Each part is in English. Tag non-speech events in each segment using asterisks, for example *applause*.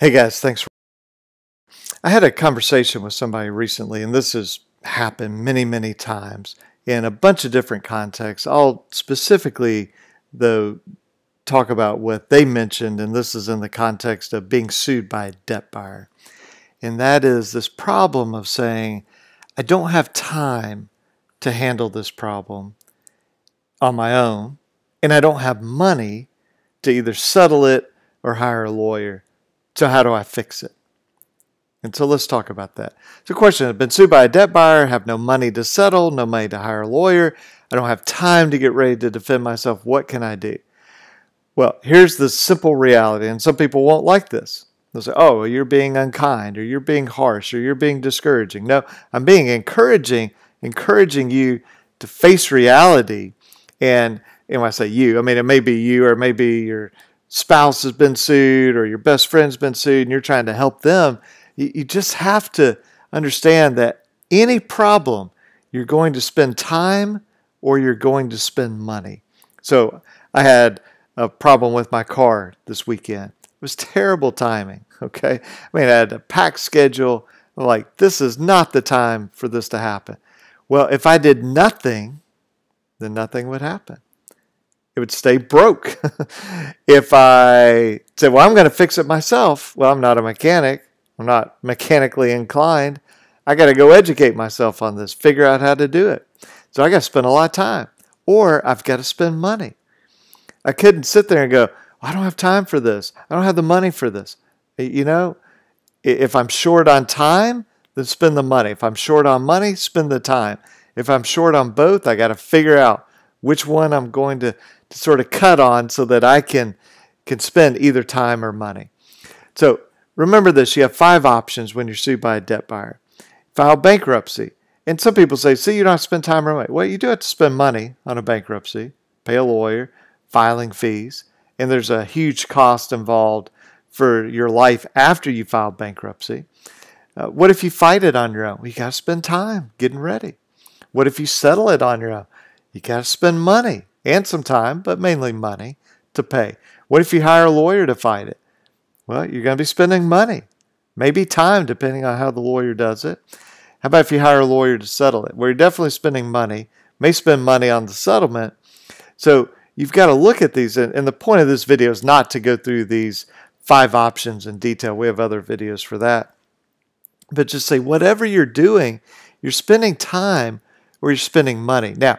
Hey guys, thanks. I had a conversation with somebody recently, and this has happened many, many times in a bunch of different contexts. I'll specifically, though, talk about what they mentioned, and this is in the context of being sued by a debt buyer. And that is this problem of saying, I don't have time to handle this problem on my own, and I don't have money to either settle it or hire a lawyer. So, how do I fix it? And so let's talk about that. So, a question I've been sued by a debt buyer, have no money to settle, no money to hire a lawyer. I don't have time to get ready to defend myself. What can I do? Well, here's the simple reality, and some people won't like this. They'll say, oh, you're being unkind, or you're being harsh, or you're being discouraging. No, I'm being encouraging, encouraging you to face reality. And, and when I say you, I mean, it may be you, or it may be your spouse has been sued or your best friend's been sued and you're trying to help them, you, you just have to understand that any problem, you're going to spend time or you're going to spend money. So I had a problem with my car this weekend. It was terrible timing. *laughs* Okay. I mean, I had a packed schedule. I'm like, this is not the time for this to happen. Well, if I did nothing, then nothing would happen it would stay broke. *laughs* if I said, well, I'm going to fix it myself, well, I'm not a mechanic. I'm not mechanically inclined. I got to go educate myself on this, figure out how to do it. So I got to spend a lot of time, or I've got to spend money. I couldn't sit there and go, I don't have time for this. I don't have the money for this. You know, if I'm short on time, then spend the money. If I'm short on money, spend the time. If I'm short on both, I got to figure out which one I'm going to to sort of cut on so that I can can spend either time or money. So remember this: you have five options when you're sued by a debt buyer. File bankruptcy, and some people say, "See, you don't have to spend time or money." Well, you do have to spend money on a bankruptcy, pay a lawyer, filing fees, and there's a huge cost involved for your life after you file bankruptcy. Uh, what if you fight it on your own? Well, you got to spend time getting ready. What if you settle it on your own? You got to spend money and some time, but mainly money to pay. What if you hire a lawyer to fight it? Well, you're going to be spending money, maybe time, depending on how the lawyer does it. How about if you hire a lawyer to settle it? Well, you're definitely spending money, may spend money on the settlement. So you've got to look at these. And the point of this video is not to go through these five options in detail. We have other videos for that. But just say, whatever you're doing, you're spending time or you're spending money. Now,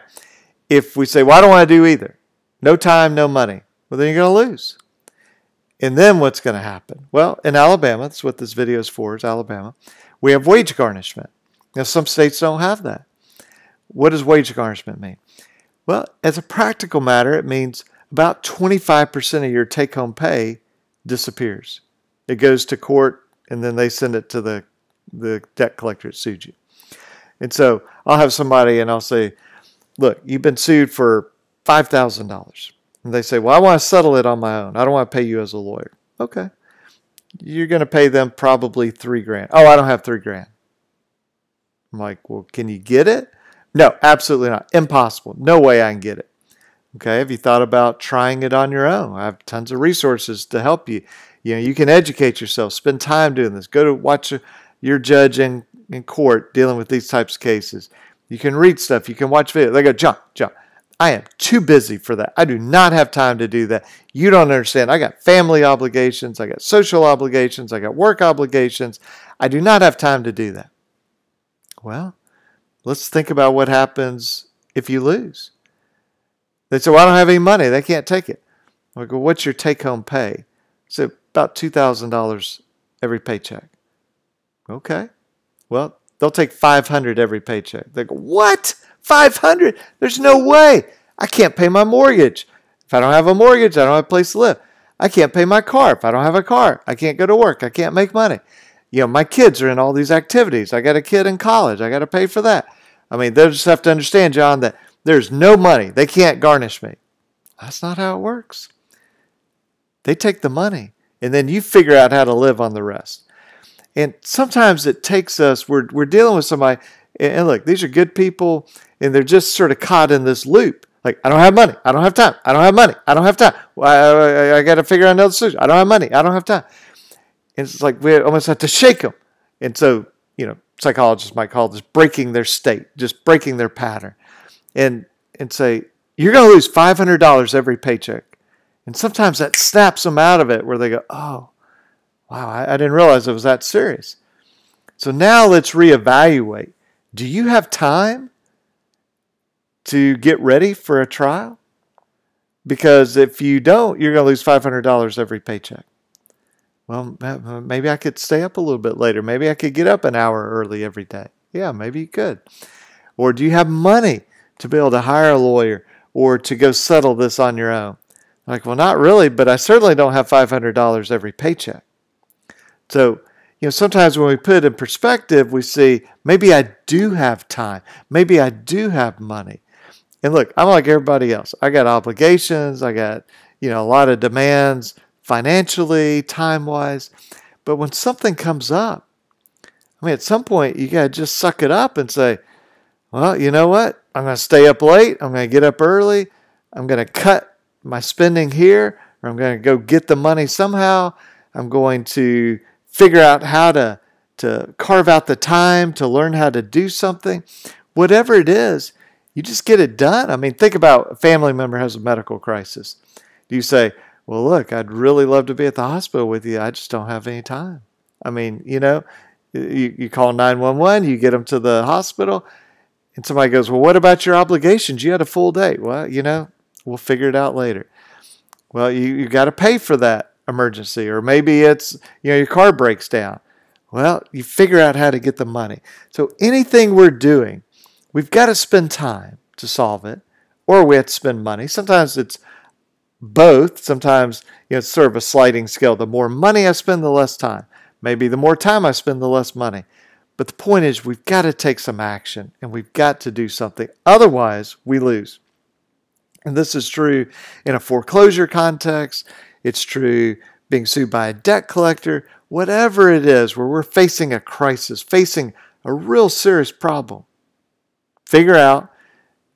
if we say, well, I don't want to do either, no time, no money, well, then you're going to lose. And then what's going to happen? Well, in Alabama, that's what this video is for, is Alabama, we have wage garnishment. Now, some states don't have that. What does wage garnishment mean? Well, as a practical matter, it means about 25% of your take home pay disappears. It goes to court and then they send it to the, the debt collector that sued you. And so I'll have somebody and I'll say, look, you've been sued for $5,000. And they say, well, I want to settle it on my own. I don't want to pay you as a lawyer. Okay. You're going to pay them probably three grand. Oh, I don't have three grand. I'm like, well, can you get it? No, absolutely not. Impossible. No way I can get it. Okay. Have you thought about trying it on your own? I have tons of resources to help you. You know, you can educate yourself, spend time doing this. Go to watch your judge in, in court dealing with these types of cases. You can read stuff. You can watch videos. They go, John, John, I am too busy for that. I do not have time to do that. You don't understand. I got family obligations. I got social obligations. I got work obligations. I do not have time to do that. Well, let's think about what happens if you lose. They say, well, I don't have any money. They can't take it. I go, what's your take home pay? So about $2,000 every paycheck. Okay. Well, They'll take 500 every paycheck. They go, "What? 500? There's no way. I can't pay my mortgage. If I don't have a mortgage, I don't have a place to live. I can't pay my car. If I don't have a car, I can't go to work. I can't make money. You know, my kids are in all these activities. I got a kid in college. I got to pay for that. I mean, they just have to understand, John, that there's no money. They can't garnish me. That's not how it works. They take the money, and then you figure out how to live on the rest. And sometimes it takes us, we're, we're dealing with somebody, and look, these are good people, and they're just sort of caught in this loop. Like, I don't have money. I don't have time. I don't have money. I don't have time. Well, I, I, I got to figure out another solution. I don't have money. I don't have time. And it's like we almost have to shake them. And so, you know, psychologists might call this breaking their state, just breaking their pattern. And and say, you're going to lose $500 every paycheck. And sometimes that snaps them out of it where they go, oh, wow, I, I didn't realize it was that serious. So now let's reevaluate. Do you have time to get ready for a trial? Because if you don't, you're going to lose $500 every paycheck. Well, maybe I could stay up a little bit later. Maybe I could get up an hour early every day. Yeah, maybe you could. Or do you have money to be able to hire a lawyer or to go settle this on your own? Like, well, not really, but I certainly don't have $500 every paycheck. So, you know, sometimes when we put it in perspective, we see maybe I do have time. Maybe I do have money. And look, I'm like everybody else. I got obligations. I got, you know, a lot of demands financially, time wise. But when something comes up, I mean, at some point, you got to just suck it up and say, well, you know what? I'm going to stay up late. I'm going to get up early. I'm going to cut my spending here, or I'm going to go get the money somehow. I'm going to figure out how to, to carve out the time to learn how to do something. Whatever it is, you just get it done. I mean, think about a family member has a medical crisis. Do you say, well, look, I'd really love to be at the hospital with you. I just don't have any time. I mean, you know, you, you call 911, you get them to the hospital, and somebody goes, well, what about your obligations? You had a full day. Well, you know, we'll figure it out later. Well, you, you got to pay for that emergency, or maybe it's, you know, your car breaks down. Well, you figure out how to get the money. So anything we're doing, we've got to spend time to solve it, or we have to spend money. Sometimes it's both. Sometimes you know, it's sort of a sliding scale. The more money I spend, the less time. Maybe the more time I spend, the less money. But the point is, we've got to take some action and we've got to do something. Otherwise, we lose. And this is true in a foreclosure context. It's true being sued by a debt collector, whatever it is, where we're facing a crisis, facing a real serious problem. Figure out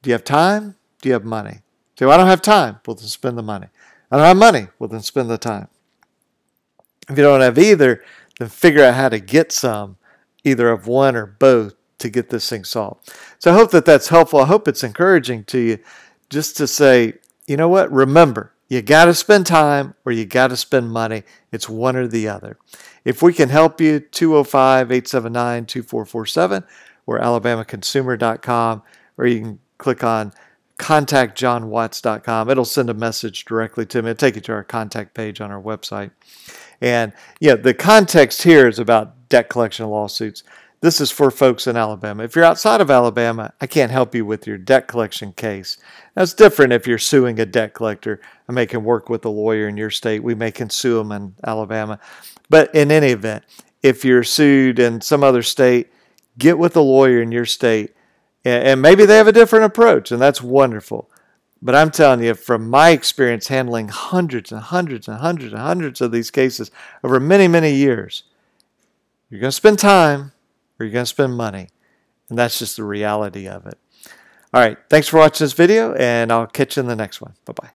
do you have time? Do you have money? So I don't have time. Well, then spend the money. I don't have money. Well, then spend the time. If you don't have either, then figure out how to get some, either of one or both, to get this thing solved. So I hope that that's helpful. I hope it's encouraging to you just to say, you know what? Remember, you got to spend time or you got to spend money. It's one or the other. If we can help you, 205 879 2447 or alabamaconsumer.com, or you can click on contactjohnwatts.com. It'll send a message directly to me. It'll take you to our contact page on our website. And yeah, the context here is about debt collection lawsuits. This is for folks in Alabama. If you're outside of Alabama, I can't help you with your debt collection case. That's different if you're suing a debt collector. I may can work with a lawyer in your state. We may can sue them in Alabama. But in any event, if you're sued in some other state, get with a lawyer in your state and maybe they have a different approach, and that's wonderful. But I'm telling you, from my experience handling hundreds and hundreds and hundreds and hundreds of these cases over many, many years, you're going to spend time or you're going to spend money. And that's just the reality of it. All right. Thanks for watching this video, and I'll catch you in the next one. Bye bye.